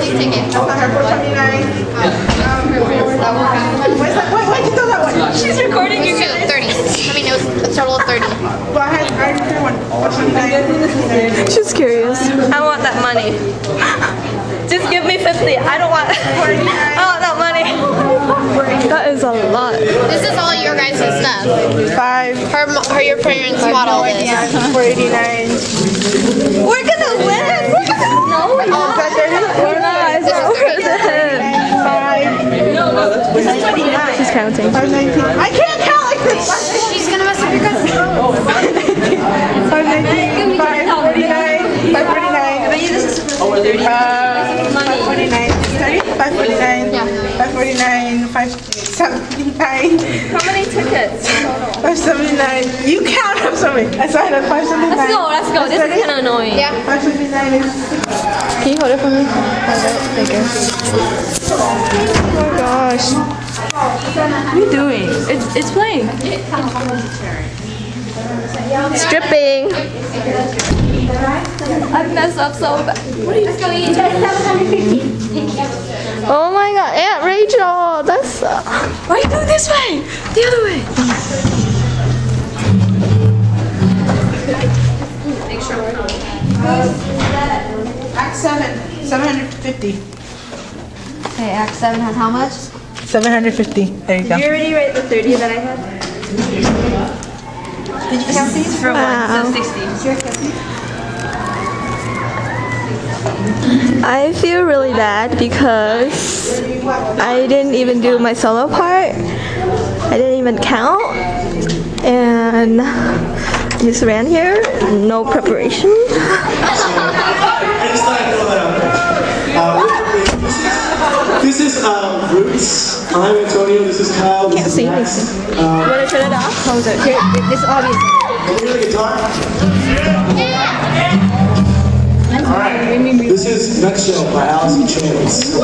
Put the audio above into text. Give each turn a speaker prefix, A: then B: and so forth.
A: Please take it.
B: That's not her, 429. Um, where's that? Wait, wait, you throw that one.
C: She's recording you
A: Let's do
C: guys.
A: 30. I mean, it was a total of 30.
B: Go ahead, I already one. 429.
D: She's curious.
C: I want that money. Just give me 50. I don't want. I want that money.
D: That is a lot.
A: This is all your guys' stuff.
B: Five.
A: Her, her your parents bought all this.
B: 489.
C: We're gonna win. We're gonna no.
B: Is that 30?
D: We're not. It's not worth it.
B: Five.
D: She's counting.
B: 519. I can't count like this.
A: She's gonna mess up your guys'
B: 519. 549. 549. Uh, 549. 30? 549.
A: Yeah.
B: 549. 579.
C: How many tickets?
B: 579. You count. I'm sorry. I saw it at 579.
C: Let's go. Let's go. This is kind of annoying.
A: Yeah.
B: 579 is.
D: Can you hold it for me? Thank you. Gosh.
C: What are you doing? It's it's playing.
D: Stripping.
C: I've messed up so bad.
D: Oh my god, Aunt Rachael. That's. Uh,
C: Why are you going this way? The other way.
B: Act 7. 750.
A: Okay, Act 7 has how much?
B: 750. There you go.
C: You already write the 30 that I had? Did you count these? For
D: Wow.
C: one, so 60.
D: I feel really bad because I didn't even do my solo part. I didn't even count. And I just ran here, no preparation.
E: I just thought I'd throw that out there. Um, this is um, Roots. I'm Antonio. This is Kyle. This
D: Can't
E: is
D: see
E: Max.
D: You wanna turn it off? Close it. Here, this obvious.
E: Can you hear the guitar? All right. This is Nutshell by in Chains.